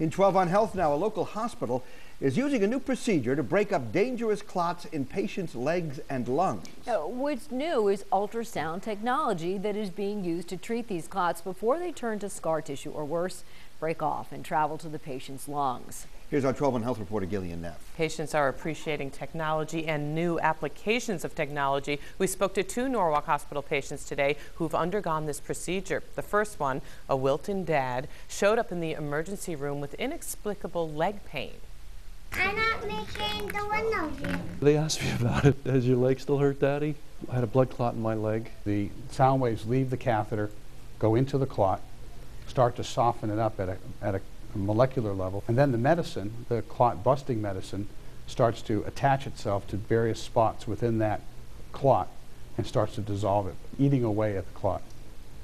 In 12 on Health now, a local hospital is using a new procedure to break up dangerous clots in patients' legs and lungs. Now, what's new is ultrasound technology that is being used to treat these clots before they turn to scar tissue or worse, break off and travel to the patient's lungs. Here's our 12 on Health reporter Gillian Neff. Patients are appreciating technology and new applications of technology. We spoke to two Norwalk Hospital patients today who've undergone this procedure. The first one, a Wilton dad, showed up in the emergency room with inexplicable leg pain. I'm not making the window here. They asked me about it. Does your leg still hurt, Daddy? I had a blood clot in my leg. The sound waves leave the catheter, go into the clot, start to soften it up at a, at a molecular level, and then the medicine, the clot busting medicine, starts to attach itself to various spots within that clot and starts to dissolve it, eating away at the clot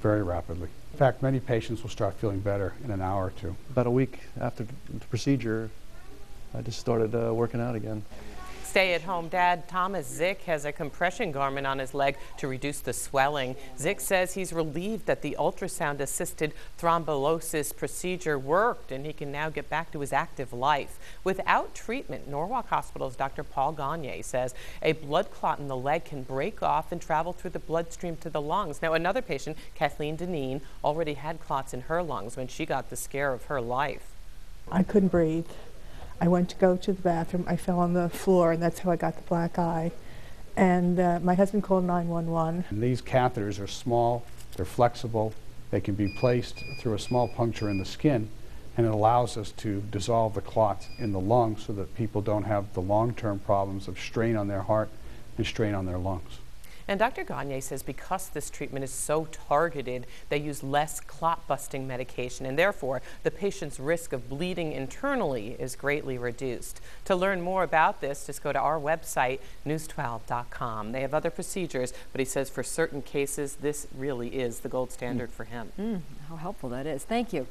very rapidly. In fact, many patients will start feeling better in an hour or two. About a week after the procedure, I just started uh, working out again. Stay at home dad Thomas Zick has a compression garment on his leg to reduce the swelling. Zick says he's relieved that the ultrasound assisted thrombolysis procedure worked and he can now get back to his active life. Without treatment, Norwalk Hospital's Dr. Paul Gagne says a blood clot in the leg can break off and travel through the bloodstream to the lungs. Now, another patient, Kathleen Deneen, already had clots in her lungs when she got the scare of her life. I couldn't breathe. I went to go to the bathroom. I fell on the floor, and that's how I got the black eye. And uh, my husband called 911. And these catheters are small, they're flexible, they can be placed through a small puncture in the skin, and it allows us to dissolve the clots in the lungs so that people don't have the long-term problems of strain on their heart and strain on their lungs. And Dr. Gagne says because this treatment is so targeted, they use less clot busting medication, and therefore the patient's risk of bleeding internally is greatly reduced. To learn more about this, just go to our website, news12.com. They have other procedures, but he says for certain cases, this really is the gold standard mm. for him. Mm, how helpful that is. Thank you.